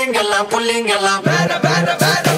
புள்ளிங்கெல்லாம் புள்ளிங்கெல்லாம் வேற வேற வேற.